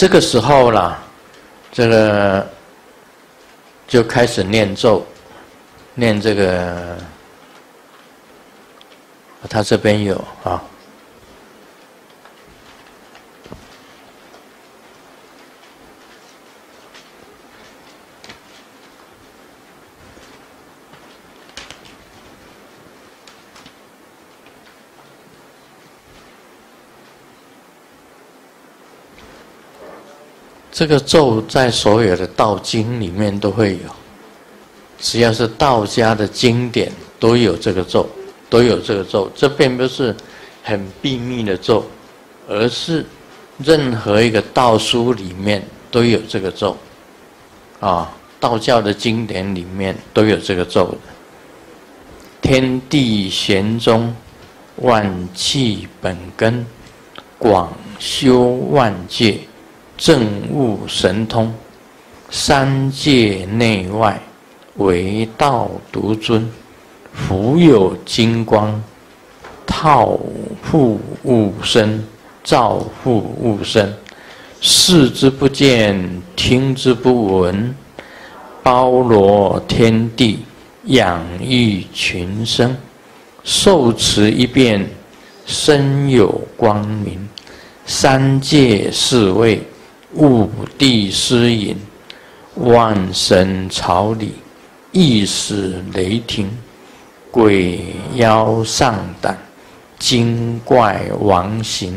这个时候啦，这个就开始念咒，念这个，他这边有啊。这个咒在所有的道经里面都会有，只要是道家的经典都有这个咒，都有这个咒。这并不是很秘密的咒，而是任何一个道书里面都有这个咒。啊，道教的经典里面都有这个咒的。天地玄宗，万气本根，广修万界。正悟神通，三界内外，唯道独尊。福有金光，套护物身，照护物身。视之不见，听之不闻，包罗天地，养育群生。受持一遍，身有光明。三界侍卫。物地失隐，万神朝礼，一时雷霆，鬼妖上胆，精怪王行，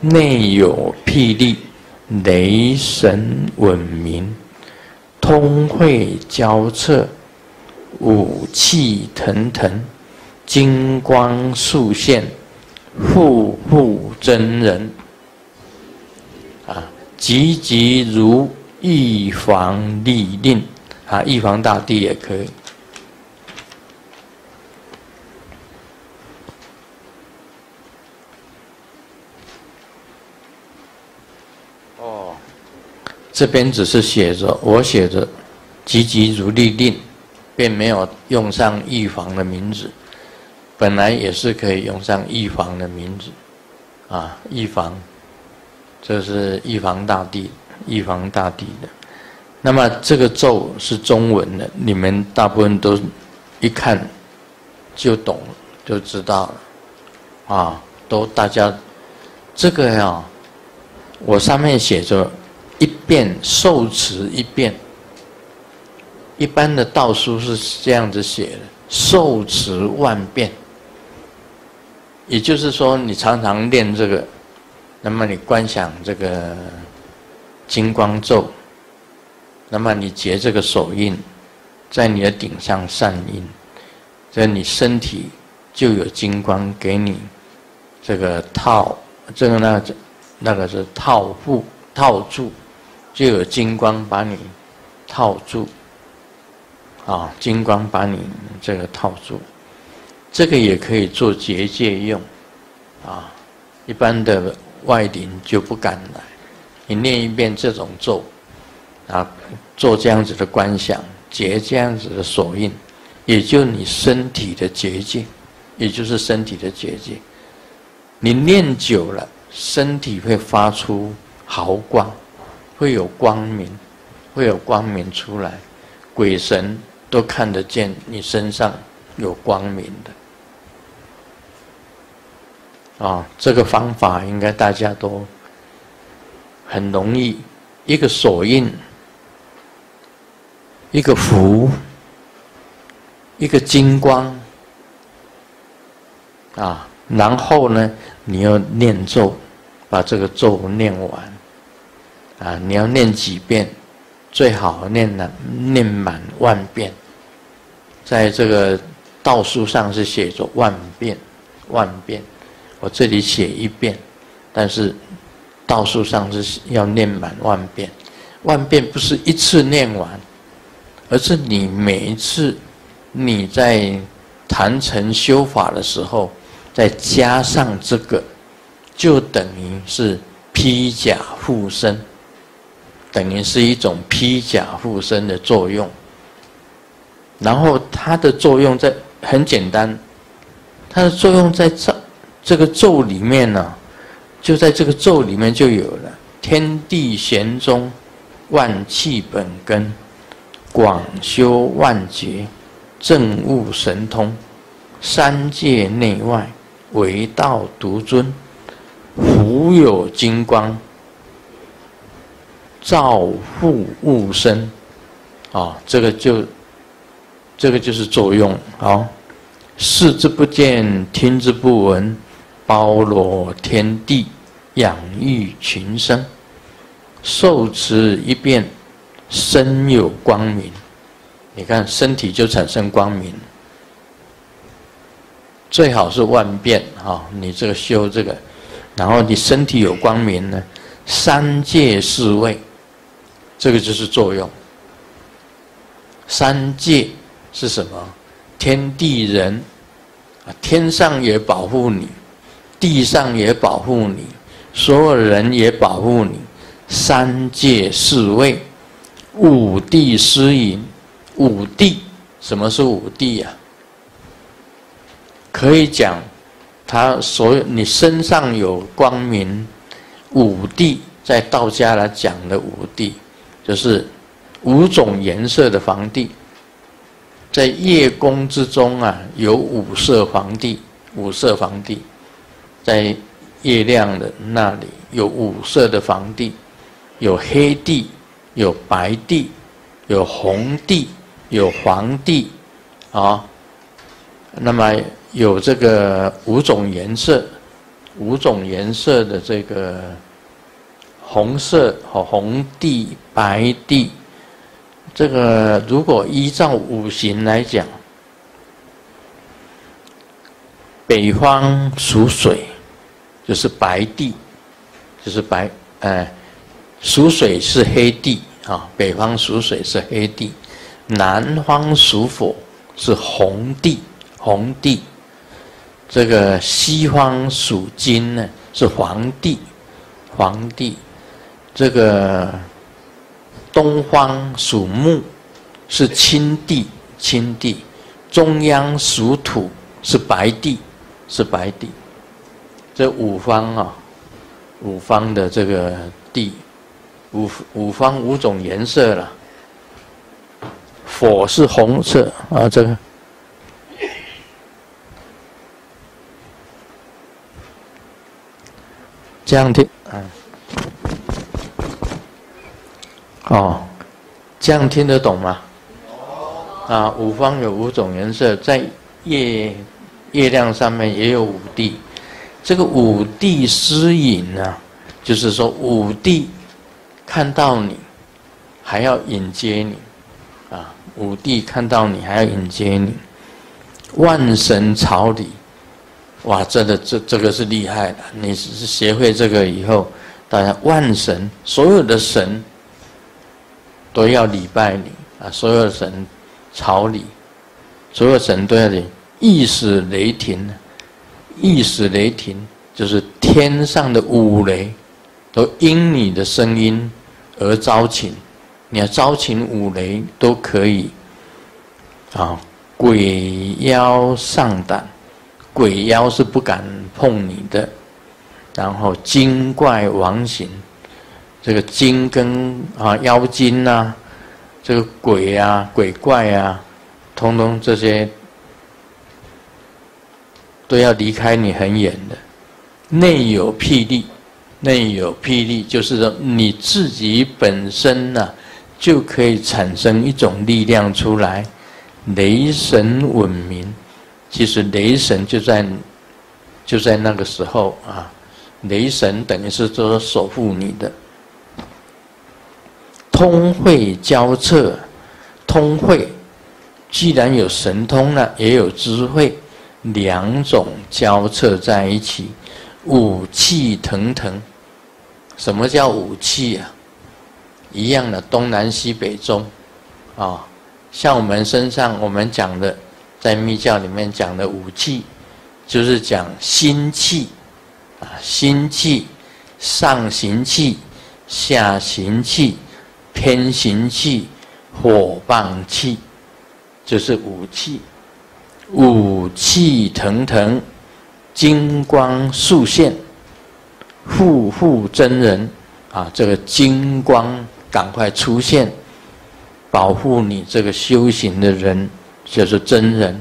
内有霹雳，雷神稳明，通会交彻，武气腾腾，金光速现，户户真人。急急如预防利令啊，预防大帝也可以。哦，这边只是写着我写着急急如律令，并没有用上预防的名字。本来也是可以用上预防的名字啊，预防。这是玉皇大帝，玉皇大帝的。那么这个咒是中文的，你们大部分都一看就懂，就知道了。啊，都大家这个呀，我上面写着一遍受持一遍。一般的道书是这样子写的：受持万遍。也就是说，你常常练这个。那么你观想这个金光咒，那么你结这个手印，在你的顶上善印，这你身体就有金光给你这个套，这个那那个是套护套住，就有金光把你套住，啊，金光把你这个套住，这个也可以做结界用，啊，一般的。外灵就不敢来。你念一遍这种咒，啊，做这样子的观想，结这样子的锁印，也就你身体的结界，也就是身体的结界。你念久了，身体会发出毫光，会有光明，会有光明出来，鬼神都看得见你身上有光明的。啊，这个方法应该大家都很容易，一个手印，一个符，一个金光，啊，然后呢，你要念咒，把这个咒念完，啊，你要念几遍，最好念满念满万遍，在这个道书上是写着万遍，万遍。我这里写一遍，但是道书上是要念满万遍。万遍不是一次念完，而是你每一次你在坛城修法的时候，再加上这个，就等于是披甲护身，等于是一种披甲护身的作用。然后它的作用在很简单，它的作用在这。这个咒里面呢，就在这个咒里面就有了。天地玄宗，万气本根，广修万劫，正悟神通，三界内外，唯道独尊，福有金光，照护物身。啊，这个就，这个就是作用。啊，视之不见，听之不闻，包罗天地，养育群生，受持一遍，身有光明。你看，身体就产生光明。最好是万变啊！你这个修这个，然后你身体有光明呢，三界四位，这个就是作用。三界是什么？天地人啊，天上也保护你，地上也保护你，所有人也保护你。三界四位，五帝师隐。五帝，什么是五帝呀？可以讲，他所有你身上有光明，五帝在道家来讲的五帝，就是。五种颜色的皇帝，在夜宫之中啊，有五色皇帝。五色皇帝，在月亮的那里有五色的房地，有黑地，有白地，有红地，有黄地，啊，那么有这个五种颜色，五种颜色的这个红色和红地、白地。这个如果依照五行来讲，北方属水，就是白地，就是白，哎，属水是黑地啊。北方属水是黑地，南方属火是红地，红地。这个西方属金呢是黄地，黄地。这个。东方属木，是青地，青地；中央属土，是白地，是白地。这五方啊，五方的这个地，五五方五种颜色了。火是红色啊，这个这样听啊。哦，这样听得懂吗？啊，五方有五种颜色，在月月亮上面也有五帝。这个五帝失隐呢，就是说五帝看到你还要迎接你啊，五帝看到你还要迎接你。万神朝礼，哇，真的这这个是厉害的。你只是学会这个以后，大家万神所有的神。都要礼拜你啊！所有神朝礼，所有神都要你。意使雷霆，意识雷霆就是天上的五雷，都因你的声音而招请。你要招请五雷都可以啊！鬼妖上胆，鬼妖是不敢碰你的。然后精怪王形。这个精跟啊妖精呐，这个鬼啊鬼怪啊，通通这些都要离开你很远的。内有霹雳，内有霹雳，就是说你自己本身呢，就可以产生一种力量出来。雷神稳名，其实雷神就在就在那个时候啊，雷神等于是说守护你的。通会交彻，通会既然有神通了，也有智慧，两种交彻在一起，武气腾腾。什么叫武气啊？一样的东南西北中，啊，像我们身上我们讲的，在密教里面讲的武气，就是讲心气，啊，心气，上行气，下行气。偏行气、火棒气，就是武器。五气腾腾，金光素现，护护真人啊，这个金光赶快出现，保护你这个修行的人，就是真人，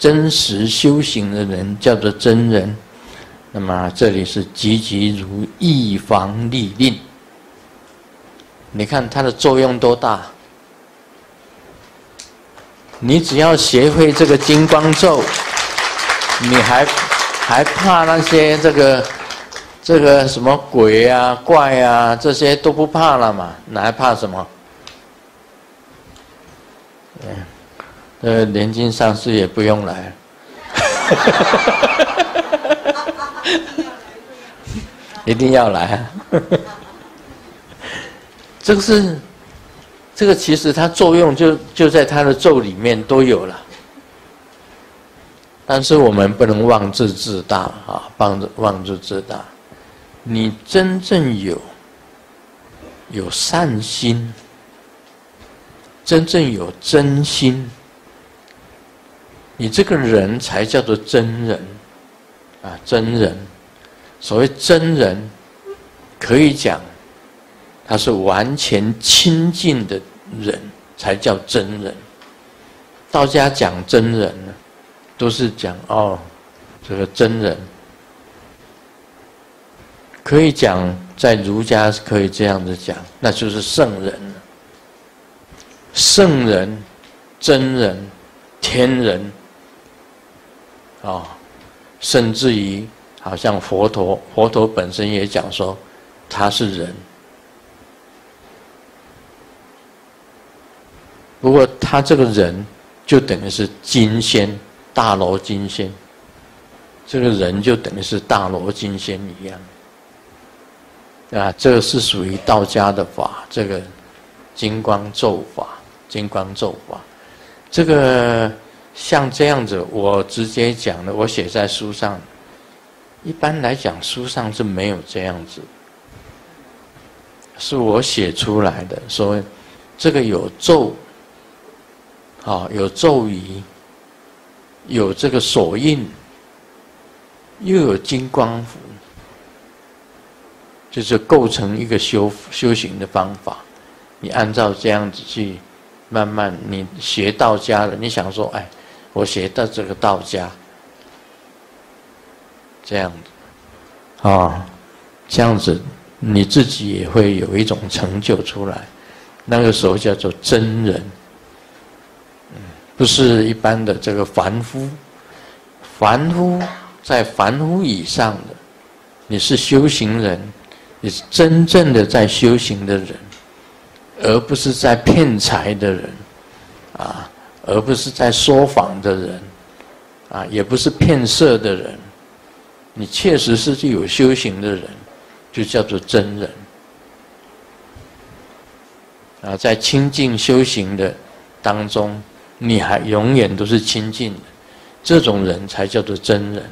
真实修行的人叫做真人。那么这里是积极如一防利令，你看它的作用多大？你只要学会这个金光咒，你还还怕那些这个这个什么鬼啊怪啊这些都不怕了嘛？你还怕什么？嗯，呃，年金上市也不用来。一定要来，这个是。这个其实它作用就就在它的咒里面都有了，但是我们不能妄自自大啊，妄自妄自自大。你真正有有善心，真正有真心，你这个人才叫做真人啊，真人。所谓真人，可以讲他是完全亲近的。人才叫真人。道家讲真人呢，都是讲哦，这个真人可以讲，在儒家可以这样子讲，那就是圣人圣人、真人、天人啊，甚至于好像佛陀，佛陀本身也讲说他是人。不过他这个人，就等于是金仙，大罗金仙。这个人就等于是大罗金仙一样，啊，这个是属于道家的法，这个金光咒法，金光咒法，这个像这样子，我直接讲的，我写在书上。一般来讲，书上是没有这样子，是我写出来的，说这个有咒。啊，有咒语，有这个手印，又有金光符，就是构成一个修修行的方法。你按照这样子去慢慢，你学道家的，你想说，哎，我学到这个道家，这样子，啊，这样子你自己也会有一种成就出来。那个时候叫做真人。不是一般的这个凡夫，凡夫在凡夫以上的，你是修行人，你是真正的在修行的人，而不是在骗财的人，啊，而不是在说谎的人，啊，也不是骗色的人，你确实是具有修行的人，就叫做真人，啊，在清净修行的当中。你还永远都是亲近的，这种人才叫做真人。